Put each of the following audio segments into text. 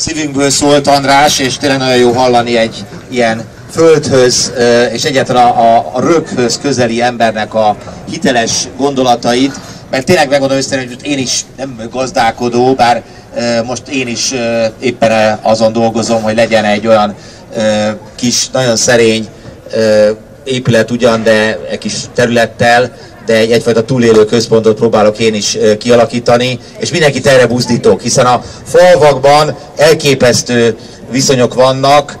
szívünkből szólt András, és tényleg nagyon jó hallani egy ilyen földhöz és egyáltalán a, a, röghöz közeli embernek a hiteles gondolatait, mert tényleg megmondom őszintén, hogy én is nem gazdálkodó, bár most én is éppen azon dolgozom, hogy legyen egy olyan kis, nagyon szerény épület ugyan, de egy kis területtel, de egy, egyfajta túlélő központot próbálok én is kialakítani, és mindenkit erre buzdítok, hiszen a falvakban elképesztő viszonyok vannak,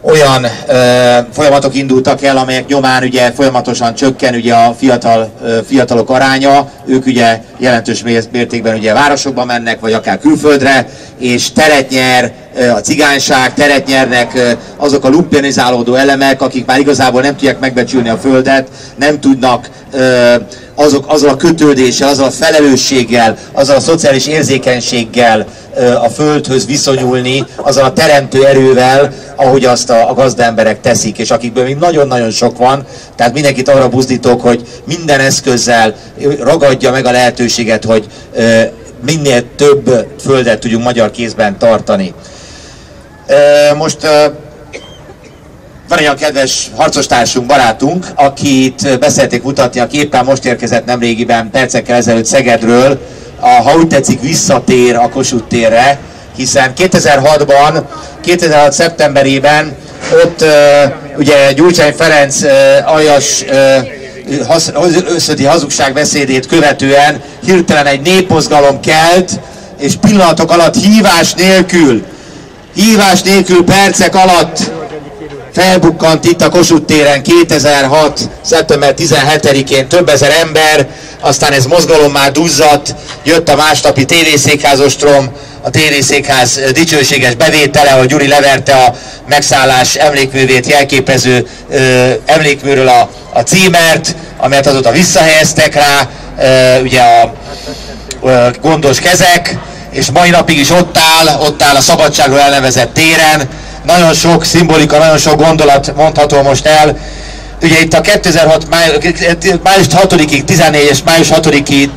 olyan ö, folyamatok indultak el, amelyek nyomán ugye folyamatosan csökken ugye a fiatal, ö, fiatalok aránya, ők ugye jelentős mértékben ugye városokba mennek, vagy akár külföldre, és teret nyer a cigányság, teret nyernek azok a lumpenizálódó elemek, akik már igazából nem tudják megbecsülni a földet, nem tudnak azok, azzal a kötődéssel, azzal a felelősséggel, azzal a szociális érzékenységgel a földhöz viszonyulni, azzal a teremtő erővel, ahogy azt a, a gazdaemberek teszik, és akikből még nagyon-nagyon sok van, tehát mindenkit arra buzdítok, hogy minden eszközzel ragadja meg a lehetőséget, hogy minél több földet tudjunk magyar kézben tartani. Most van egy olyan kedves harcostársunk, barátunk, akit beszerték mutatni, aki éppen most érkezett nemrégiben, percekkel ezelőtt Szegedről, a, ha úgy tetszik, visszatér a Kossuth térre, hiszen 2006-ban, 2006. szeptemberében ott ugye Gyurcsány Ferenc aljas uh, összödi hazugságbeszédét követően hirtelen egy népmozgalom kelt, és pillanatok alatt hívás nélkül, hívás nélkül percek alatt felbukkant itt a Kossuth téren 2006. szeptember 17-én több ezer ember, aztán ez mozgalom már duzzadt, jött a másnapi tévészékházostrom, a tévészékház dicsőséges bevétele, hogy Gyuri leverte a megszállás emlékművét jelképező ö, emlékműről a, a címert, amelyet azóta visszahelyeztek rá, ö, ugye a ö, gondos kezek, és mai napig is ott áll, ott áll a szabadságról elnevezett téren, nagyon sok szimbolika, nagyon sok gondolat mondható most el. Ugye itt a 2006. május 6-ig, 14-es május 6-i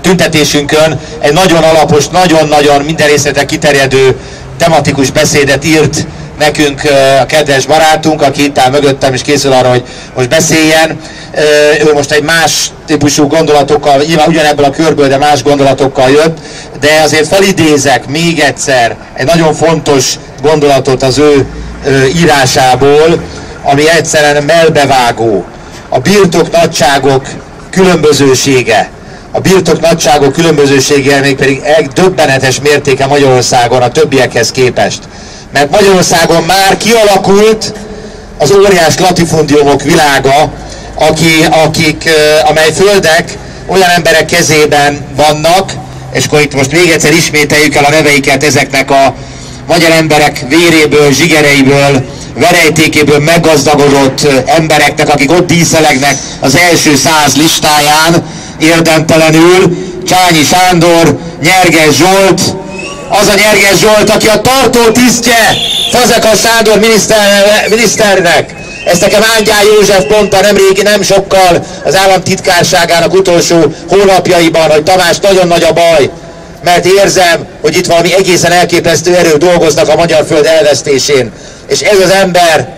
tüntetésünkön egy nagyon alapos, nagyon-nagyon minden részletre kiterjedő tematikus beszédet írt nekünk a kedves barátunk, aki itt áll mögöttem és készül arra, hogy most beszéljen. Ő most egy más típusú gondolatokkal, nyilván ugyanebből a körből, de más gondolatokkal jött, de azért felidézek még egyszer egy nagyon fontos gondolatot az ő írásából, ami egyszerűen melbevágó. A birtok nagyságok különbözősége, a birtok nagyságok különbözősége még pedig döbbenetes mértéke Magyarországon a többiekhez képest mert Magyarországon már kialakult az óriás latifundiumok világa, aki, akik, amely földek olyan emberek kezében vannak, és akkor itt most még egyszer ismételjük el a neveiket ezeknek a magyar emberek véréből, zsigereiből, verejtékéből meggazdagodott embereknek, akik ott díszelegnek az első száz listáján érdemtelenül, Csányi Sándor, Nyerges Zsolt, az a Nyerges Zsolt, aki a tartó tisztje Fazekas Sándor miniszter, miniszternek. Ezt nekem Ángyá József mondta nemrég, nem sokkal az államtitkárságának utolsó hónapjaiban, hogy Tamás nagyon nagy a baj, mert érzem, hogy itt valami egészen elképesztő erő dolgoznak a magyar föld elvesztésén. És ez az ember,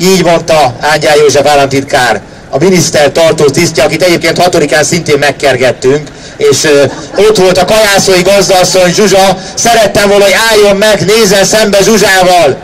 így mondta Ángyá József államtitkár, a miniszter tartó tisztje, akit egyébként hatodikán szintén megkergettünk, és ö, ott volt a kajászói gazdaasszony Zsuzsa, szerettem volna, hogy álljon meg, nézzen szembe Zsuzsával,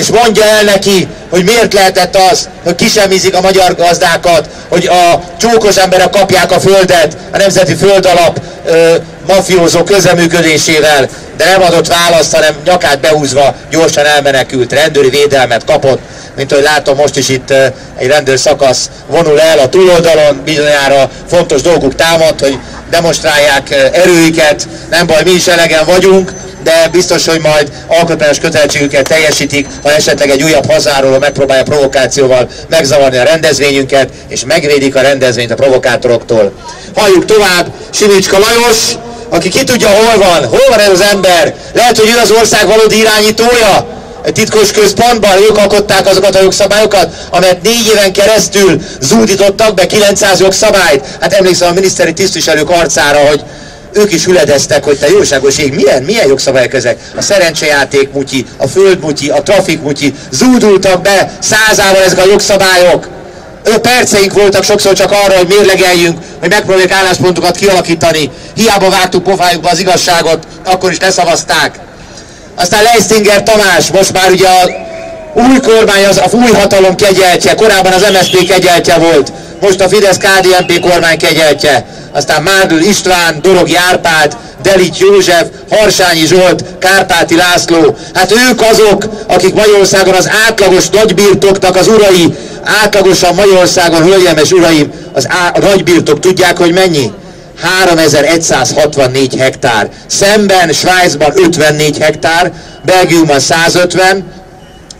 és mondja el neki, hogy miért lehetett az, hogy kisemizik a magyar gazdákat, hogy a csókos emberek kapják a földet, a Nemzeti Földalap ö, mafiózó közreműködésével, de nem adott választ, hanem nyakát behúzva gyorsan elmenekült, rendőri védelmet kapott, mint ahogy látom most is itt egy rendőr szakasz vonul el a túloldalon, bizonyára fontos dolguk támad, hogy demonstrálják erőiket, nem baj, mi is elegen vagyunk, de biztos, hogy majd alkotmányos kötelességüket teljesítik, ha esetleg egy újabb hazáról megpróbálja provokációval megzavarni a rendezvényünket, és megvédik a rendezvényt a provokátoroktól. Halljuk tovább, Simicska Lajos, aki ki tudja, hol van, hol van ez az ember, lehet, hogy ő az ország valódi irányítója, egy titkos központban, ők alkották azokat a jogszabályokat, amelyet négy éven keresztül zúdítottak be 900 jogszabályt. Hát emlékszem a miniszteri tisztviselők arcára, hogy ők is hüledeztek, hogy te jóságos ég, milyen, milyen jogszabályok ezek? A szerencsejáték mutyi, a föld mutyi, a trafik mutyi, zúdultak be százával ezek a jogszabályok. Ő perceink voltak sokszor csak arra, hogy mérlegeljünk, hogy megpróbáljuk álláspontokat kialakítani. Hiába vágtuk pofájukba az igazságot, akkor is leszavazták. Aztán Leistinger Tamás, most már ugye a új kormány, az, a új hatalom kegyeltje, korábban az MSZP kegyeltje volt, most a fidesz KDNP kormány kegyeltje. Aztán Márdul István, Dorogi Árpád, Delics József, Harsányi Zsolt, Kárpáti László. Hát ők azok, akik Magyarországon az átlagos nagybirtoknak az urai, átlagosan Magyarországon, hölgyem és uraim, az á, nagybirtok tudják, hogy mennyi? 3164 hektár. Szemben Svájcban 54 hektár, Belgiumban 150,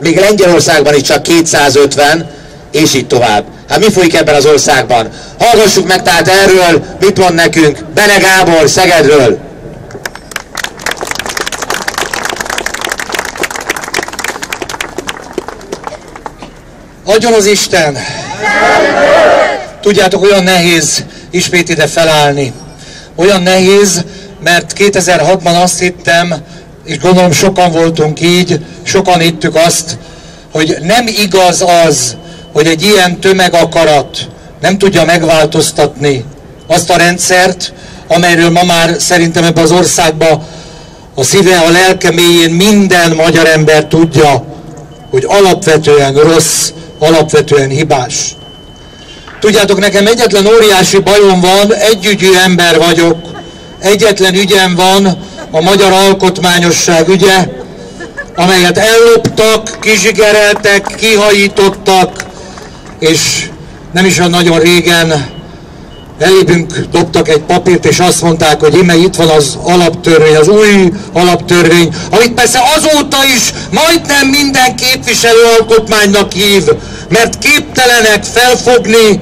még Lengyelországban is csak 250, és így tovább. Hát mi folyik ebben az országban? Hallgassuk meg tehát erről, mit mond nekünk Bene Gábor Szegedről. Adjon az Isten! Tudjátok, olyan nehéz ismét ide felállni. Olyan nehéz, mert 2006-ban azt hittem, és gondolom sokan voltunk így, sokan hittük azt, hogy nem igaz az, hogy egy ilyen tömegakarat nem tudja megváltoztatni azt a rendszert, amelyről ma már szerintem ebben az országban a szíve, a lelke mélyén minden magyar ember tudja, hogy alapvetően rossz, alapvetően hibás. Tudjátok, nekem egyetlen óriási bajom van, együgyű ember vagyok, egyetlen ügyem van, a magyar alkotmányosság ügye, amelyet elloptak, kizsigereltek, kihajítottak, és nem is olyan nagyon régen elébünk dobtak egy papírt, és azt mondták, hogy ime itt van az alaptörvény, az új alaptörvény, amit persze azóta is majdnem minden képviselő alkotmánynak hív, mert képtelenek felfogni,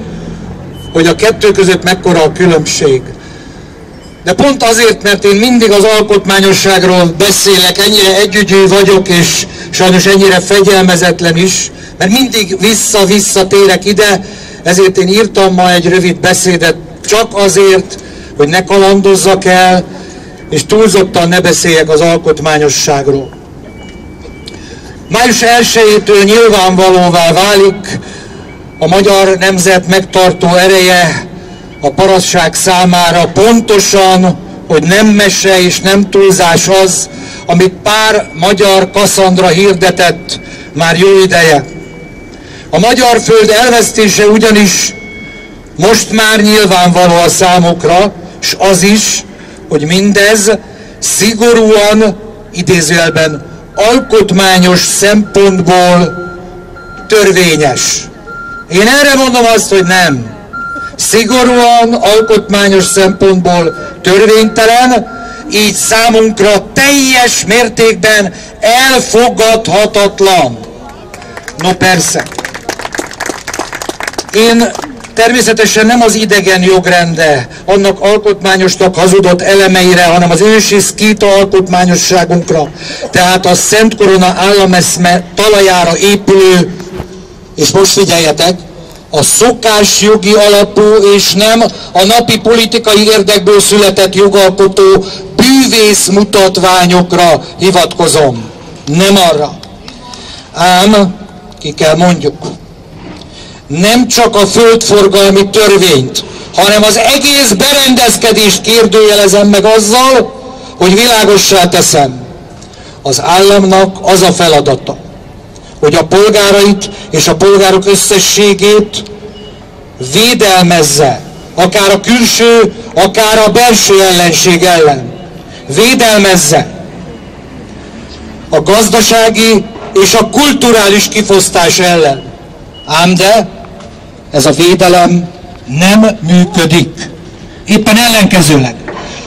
hogy a kettő között mekkora a különbség. De pont azért, mert én mindig az alkotmányosságról beszélek, ennyire együgyű vagyok, és sajnos ennyire fegyelmezetlen is, mert mindig vissza-vissza térek ide, ezért én írtam ma egy rövid beszédet csak azért, hogy ne kalandozzak el, és túlzottan ne beszéljek az alkotmányosságról. Május 1-től nyilvánvalóvá válik a magyar nemzet megtartó ereje a parasság számára pontosan, hogy nem mese és nem túlzás az, amit pár magyar Kasszandra hirdetett már jó ideje. A magyar föld elvesztése ugyanis most már nyilvánvaló a számokra, és az is, hogy mindez szigorúan, idézőjelben alkotmányos szempontból törvényes. Én erre mondom azt, hogy nem szigorúan alkotmányos szempontból törvénytelen, így számunkra teljes mértékben elfogadhatatlan. No persze. Én természetesen nem az idegen jogrende, annak alkotmányosnak hazudott elemeire, hanem az ősi szkíta alkotmányosságunkra, tehát a Szent Korona állameszme talajára épülő, és most figyeljetek, a szokásjogi alapú és nem a napi politikai érdekből született jogalkotó bűvész mutatványokra hivatkozom. Nem arra. Ám, ki kell mondjuk, nem csak a földforgalmi törvényt, hanem az egész berendezkedést kérdőjelezem meg azzal, hogy világossá teszem. Az államnak az a feladata, hogy a polgárait és a polgárok összességét védelmezze, akár a külső, akár a belső ellenség ellen. Védelmezze a gazdasági és a kulturális kifosztás ellen. Ám de ez a védelem nem működik. Éppen ellenkezőleg.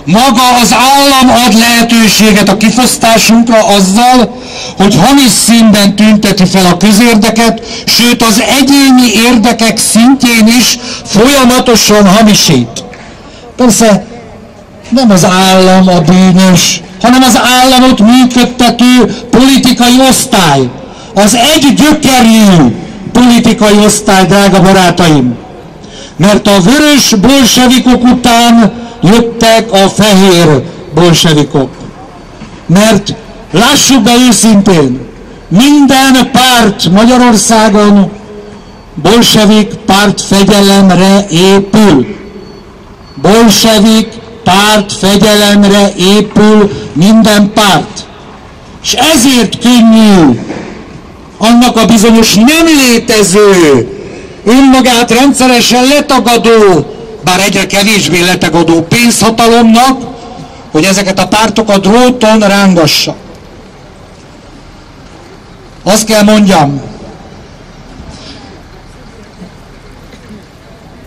Maga az állam ad lehetőséget a kifosztásunkra azzal, hogy hamis színben tünteti fel a közérdeket, sőt az egyéni érdekek szintjén is folyamatosan hamisít. Persze nem az állam a bűnös, hanem az államot működtető politikai osztály. Az egy gyökerű politikai osztály, drága barátaim. Mert a vörös bolsevikok után jöttek a fehér bolsevikok. Mert lássuk be őszintén, minden párt Magyarországon bolsevik párt fegyelemre épül. Bolsevik párt fegyelemre épül minden párt. És ezért könnyű annak a bizonyos nem létező, önmagát rendszeresen letagadó, bár egyre kevésbé letagadó pénzhatalomnak, hogy ezeket a pártokat dróton rángassa. Azt kell mondjam,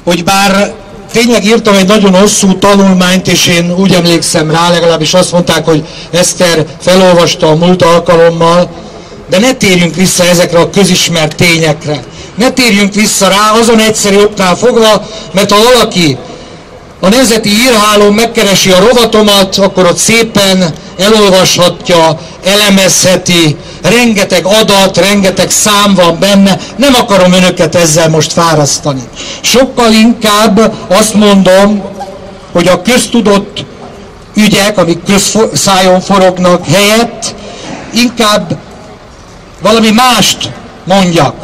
hogy bár tényleg írtam egy nagyon hosszú tanulmányt, és én úgy emlékszem rá, legalábbis azt mondták, hogy Eszter felolvasta a múlt alkalommal, de ne térjünk vissza ezekre a közismert tényekre. Ne térjünk vissza rá azon egyszerű oknál fogva, mert ha valaki a Nemzeti Írhálón megkeresi a rovatomat, akkor ott szépen elolvashatja, elemezheti, rengeteg adat, rengeteg szám van benne, nem akarom önöket ezzel most fárasztani. Sokkal inkább azt mondom, hogy a köztudott ügyek, amik közszájon forognak helyett, inkább valami mást mondjak.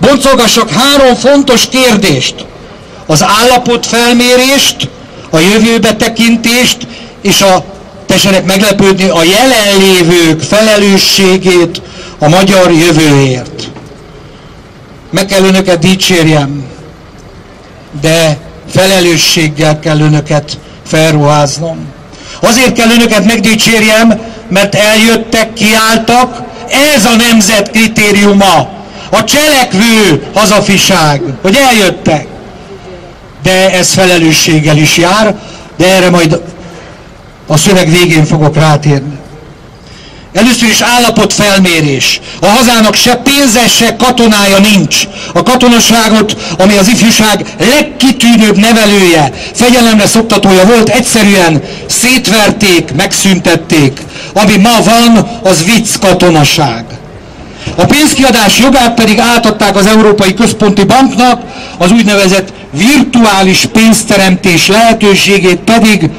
Boncolgassak három fontos kérdést. Az állapotfelmérést, a jövőbe tekintést és a, tessenek meglepődni, a jelenlévők felelősségét a magyar jövőért. Meg kell önöket dicsérjem, de felelősséggel kell önöket felruháznom. Azért kell önöket megdicsérjem, mert eljöttek, kiálltak, ez a nemzet kritériuma, a cselekvő hazafiság, hogy eljöttek. De ez felelősséggel is jár, de erre majd a szöveg végén fogok rátérni. Először is állapotfelmérés. A hazának se pénze, se katonája nincs. A katonaságot, ami az ifjúság legkitűnőbb nevelője, fegyelemre szoktatója volt, egyszerűen szétverték, megszüntették. Ami ma van, az vicc katonaság. A pénzkiadás jogát pedig átadták az Európai Központi Banknak, az úgynevezett virtuális pénzteremtés lehetőségét pedig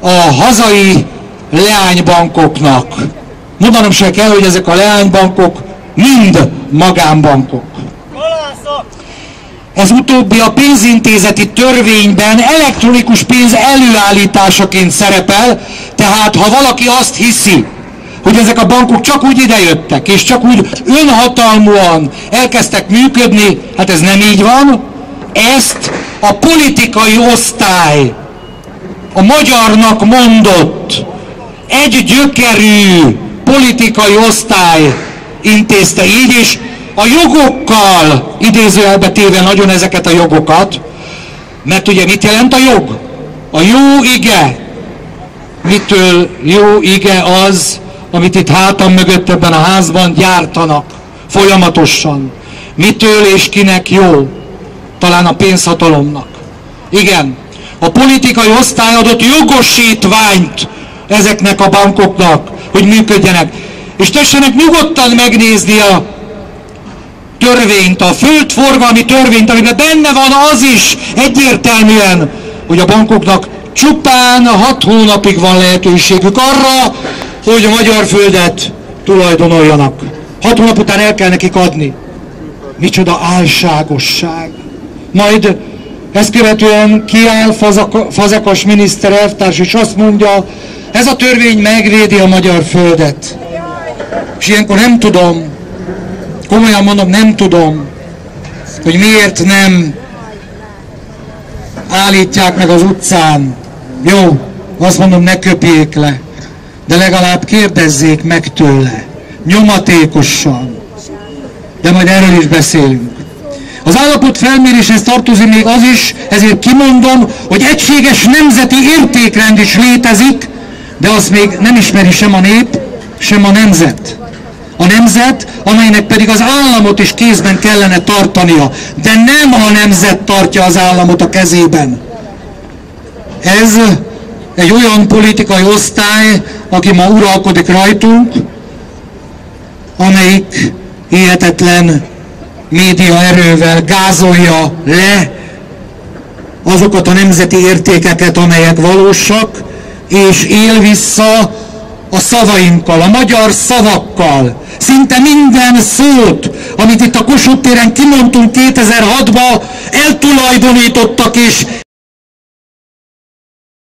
a hazai leánybankoknak. Mondanom se kell, hogy ezek a leánybankok mind magánbankok. Ez utóbbi a pénzintézeti törvényben elektronikus pénz előállításaként szerepel, tehát ha valaki azt hiszi, hogy ezek a bankok csak úgy idejöttek, és csak úgy önhatalmúan elkezdtek működni, hát ez nem így van. Ezt a politikai osztály a magyarnak mondott egy gyökerű politikai osztály intézte így, és a jogokkal, idézőjelbe téve nagyon ezeket a jogokat, mert ugye mit jelent a jog? A jó ige. Mitől jó ige az, amit itt hátam mögött ebben a házban gyártanak folyamatosan. Mitől és kinek jó? Talán a pénzhatalomnak. Igen, a politikai osztály adott jogosítványt ezeknek a bankoknak, hogy működjenek. És tessenek nyugodtan megnézni a törvényt, a földforgalmi törvényt, amiben benne van az is egyértelműen, hogy a bankoknak csupán hat hónapig van lehetőségük arra, hogy a magyar földet tulajdonoljanak. Hat hónap után el kell nekik adni. Micsoda álságosság. Majd ezt követően kiáll Fazekas miniszter elvtárs, és azt mondja, ez a törvény megvédi a magyar földet. És ilyenkor nem tudom, komolyan mondom, nem tudom, hogy miért nem állítják meg az utcán. Jó, azt mondom, ne köpjék le, de legalább kérdezzék meg tőle, nyomatékosan. De majd erről is beszélünk. Az állapot felméréshez tartozik még az is, ezért kimondom, hogy egységes nemzeti értékrend is létezik, de azt még nem ismeri sem a nép, sem a nemzet. A nemzet, amelynek pedig az államot is kézben kellene tartania, de nem a nemzet tartja az államot a kezében. Ez egy olyan politikai osztály, aki ma uralkodik rajtunk, amelyik hihetetlen média erővel gázolja le azokat a nemzeti értékeket, amelyek valósak, és él vissza a szavainkkal, a magyar szavakkal. Szinte minden szót, amit itt a Kossuth téren kimondtunk 2006-ba, eltulajdonítottak és